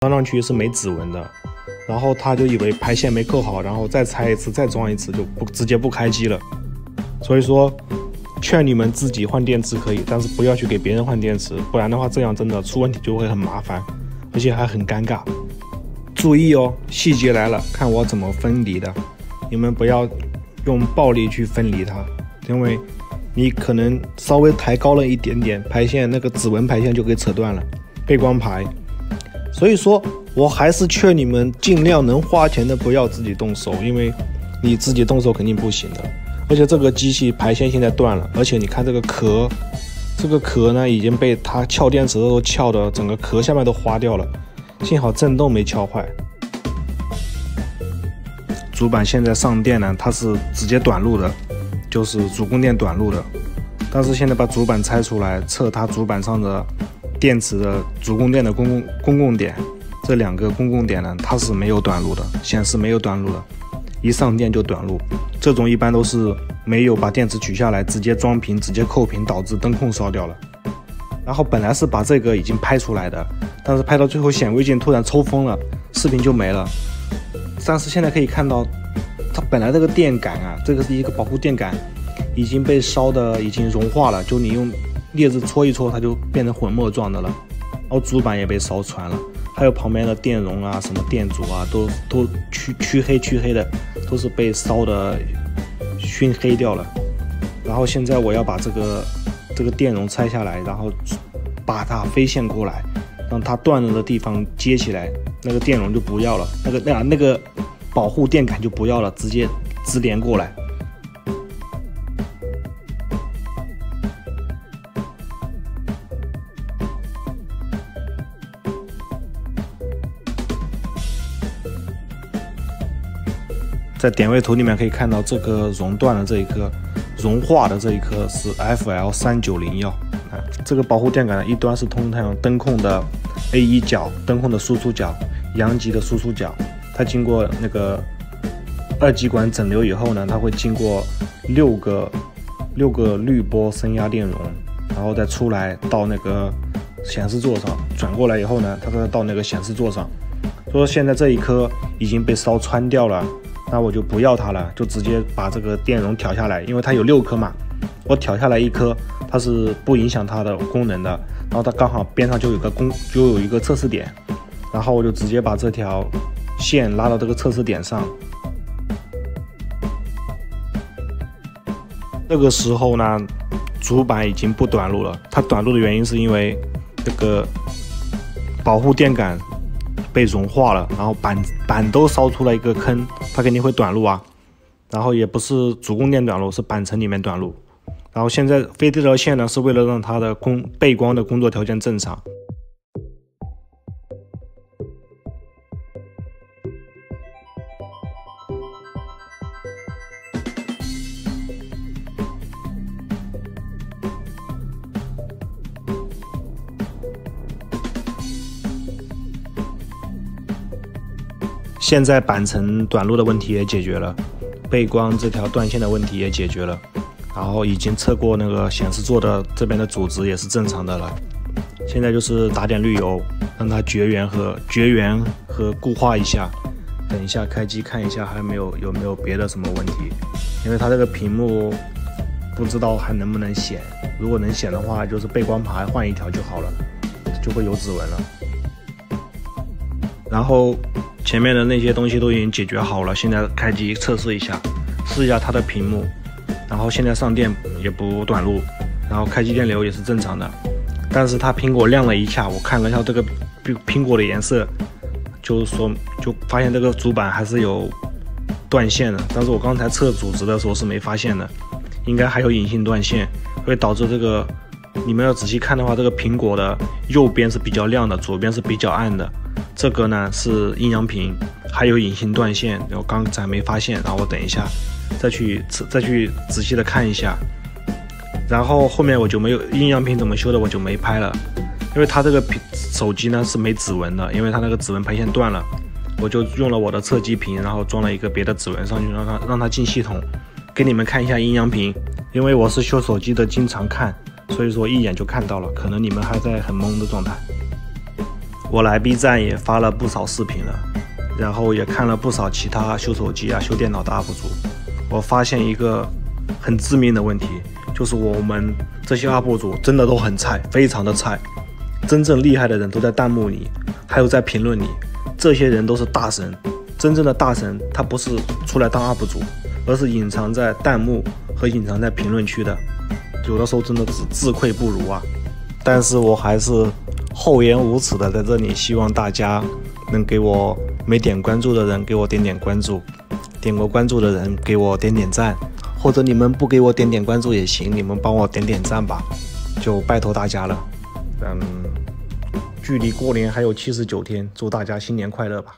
装上去是没指纹的，然后他就以为排线没扣好，然后再拆一次，再装一次就不直接不开机了。所以说，劝你们自己换电池可以，但是不要去给别人换电池，不然的话这样真的出问题就会很麻烦，而且还很尴尬。注意哦，细节来了，看我怎么分离的，你们不要用暴力去分离它，因为你可能稍微抬高了一点点排线，那个指纹排线就给扯断了，背光排。所以说，我还是劝你们尽量能花钱的不要自己动手，因为你自己动手肯定不行的。而且这个机器排线现在断了，而且你看这个壳，这个壳呢已经被它撬电池的时候撬的整个壳下面都花掉了，幸好振动没撬坏。主板现在上电呢，它是直接短路的，就是主供电短路的。但是现在把主板拆出来，测它主板上的。电池的主供电的公共公共点，这两个公共点呢，它是没有短路的，显示没有短路的，一上电就短路。这种一般都是没有把电池取下来，直接装屏，直接扣屏，导致灯控烧掉了。然后本来是把这个已经拍出来的，但是拍到最后显微镜突然抽风了，视频就没了。但是现在可以看到，它本来这个电感啊，这个是一个保护电感，已经被烧的已经融化了，就你用。镊子搓一搓，它就变成粉末状的了。然后主板也被烧穿了，还有旁边的电容啊、什么电阻啊，都都黢黢黑黢黑的，都是被烧的熏黑掉了。然后现在我要把这个这个电容拆下来，然后把它飞线过来，让它断了的地方接起来，那个电容就不要了，那个那那个保护电感就不要了，直接直连过来。在点位图里面可以看到，这个熔断的这一颗，融化的这一颗是 FL 三九零幺啊。这个保护电感一端是通向灯控的 A 一角，灯控的输出角，阳极的输出角。它经过那个二极管整流以后呢，它会经过六个六个滤波升压电容，然后再出来到那个显示座上，转过来以后呢，它再到那个显示座上。说现在这一颗已经被烧穿掉了。那我就不要它了，就直接把这个电容挑下来，因为它有六颗嘛，我挑下来一颗，它是不影响它的功能的。然后它刚好边上就有个工，就有一个测试点，然后我就直接把这条线拉到这个测试点上。这个时候呢，主板已经不短路了。它短路的原因是因为这个保护电感。被融化了，然后板板都烧出了一个坑，它肯定会短路啊。然后也不是主供电短路，是板层里面短路。然后现在飞这条线呢，是为了让它的工背光的工作条件正常。现在板层短路的问题也解决了，背光这条断线的问题也解决了，然后已经测过那个显示座的这边的阻值也是正常的了。现在就是打点滤油，让它绝缘和绝缘和固化一下。等一下开机看一下还有没有有没有别的什么问题，因为它这个屏幕不知道还能不能显，如果能显的话，就是背光盘换一条就好了，就会有指纹了。然后。前面的那些东西都已经解决好了，现在开机测试一下，试一下它的屏幕，然后现在上电也不短路，然后开机电流也是正常的，但是它苹果亮了一下，我看了一下这个苹苹果的颜色，就是说就发现这个主板还是有断线的，但是我刚才测阻值的时候是没发现的，应该还有隐性断线，会导致这个你们要仔细看的话，这个苹果的右边是比较亮的，左边是比较暗的。这个呢是阴阳屏，还有隐形断线，我刚才没发现，然后我等一下再去再去仔细的看一下，然后后面我就没有阴阳屏怎么修的我就没拍了，因为它这个屏手机呢是没指纹的，因为它那个指纹排线断了，我就用了我的侧机屏，然后装了一个别的指纹上去，让它让它进系统，给你们看一下阴阳屏，因为我是修手机的，经常看，所以说一眼就看到了，可能你们还在很懵的状态。我来 B 站也发了不少视频了，然后也看了不少其他修手机啊、修电脑的 UP 主。我发现一个很致命的问题，就是我们这些 UP 主真的都很菜，非常的菜。真正厉害的人都在弹幕里，还有在评论里，这些人都是大神。真正的大神，他不是出来当 UP 主，而是隐藏在弹幕和隐藏在评论区的。有的时候真的是自愧不如啊！但是我还是厚颜无耻的在这里，希望大家能给我没点关注的人给我点点关注，点过关注的人给我点点赞，或者你们不给我点点关注也行，你们帮我点点赞吧，就拜托大家了。嗯，距离过年还有七十九天，祝大家新年快乐吧！